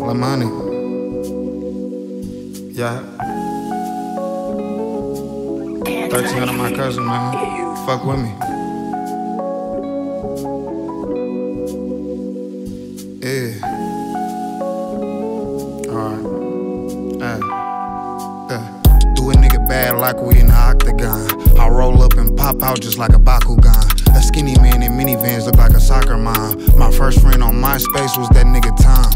La money. Yeah. 13 of my cousin, man. Fuck with me. Yeah. Alright. Hey. Yeah. Do a nigga bad like we in the octagon. I roll up and pop out just like a Bakugan. A skinny man in minivans look like a soccer mom. My first friend on MySpace was that nigga Tom.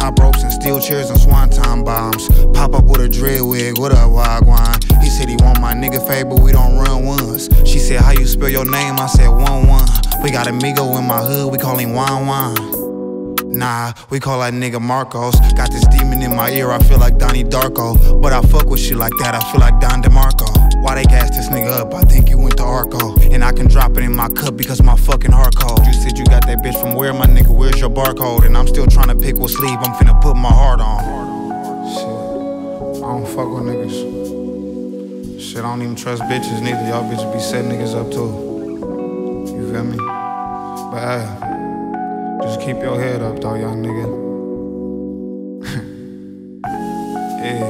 Top ropes and steel chairs and swanton bombs. Pop up with a dread wig, what up, Wagwan? He said he want my nigga fade, but we don't run ones. She said, How you spell your name? I said, One One. We got amigo in my hood, we call him Juan Juan. Nah, we call that nigga Marcos. Got this demon in my ear, I feel like Donnie Darko. But I fuck with shit like that, I feel like Don DeMarco. And I can drop it in my cup because my fucking heart cold. You said you got that bitch from where, my nigga? Where's your barcode? And I'm still trying to pick what sleeve I'm finna put my heart on. Shit, I don't fuck with niggas. Shit, I don't even trust bitches neither. Y'all bitches be setting niggas up too. You feel me? But hey. Just keep your head up, though, young nigga. yeah,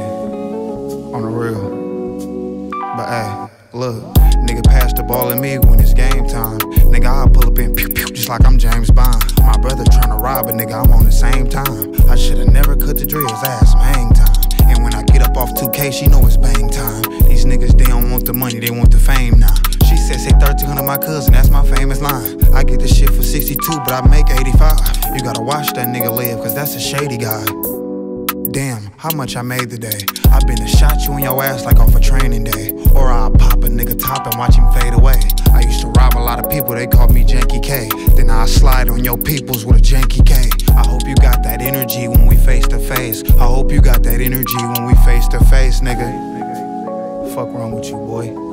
on the real. But hey, look, nigga pass the ball at me when it's game time. Nigga, I pull up and pew pew just like I'm James Bond. My brother tryna rob a nigga, I'm on the same time. I shoulda never cut the drills, ass hang time. And when I get up off 2K, she know it's bang time. These niggas, they don't want the money, they want the fame now. She said, say 1300 my cousin, that's my famous line. I get this shit for 62, but I make 85. You gotta watch that nigga live, cause that's a shady guy. Damn, how much I made today. I've been to shot you in your ass like off a training day. Or I'll pop a nigga top and watch him fade away. I used to rob a lot of people, they called me Janky K. Then I slide on your peoples with a Janky K. I hope you got that energy when we face to face. I hope you got that energy when we face to face, nigga. Fuck wrong with you, boy?